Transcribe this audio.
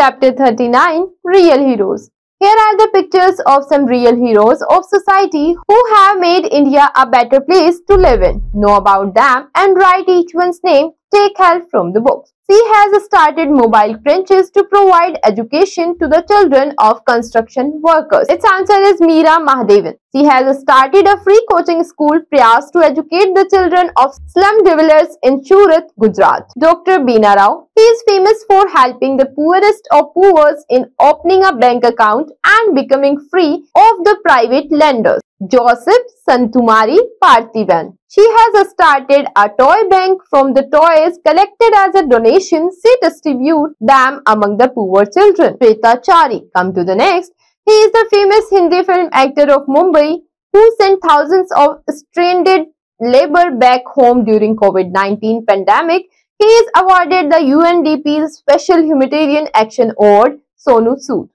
Chapter 39 Real Heroes Here are the pictures of some real heroes of society who have made India a better place to live in. Know about them and write each one's name. Take help from the books. She has started mobile crèches to provide education to the children of construction workers. Its answer is Meera Mahadevan. She has started a free coaching school Prayas to educate the children of slum dwellers in Surat, Gujarat. Dr. Beena Rao. He is famous for helping the poorest of poor in opening a bank account and becoming free of the private lenders. Joseph Santumari Parthivan. She has started a toy bank from the toys collected as a donation. She distribute them among the poor children. Shweta Chari. Come to the next. He is the famous Hindi film actor of Mumbai who sent thousands of stranded labor back home during COVID-19 pandemic. He is awarded the UNDP's Special Humanitarian Action Award, Sonu Sood.